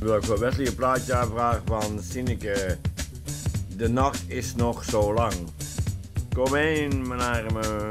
Wil ik voor Wesley een plaatje aanvragen van Sineke. De nacht is nog zo lang. Kom heen, mijn arme.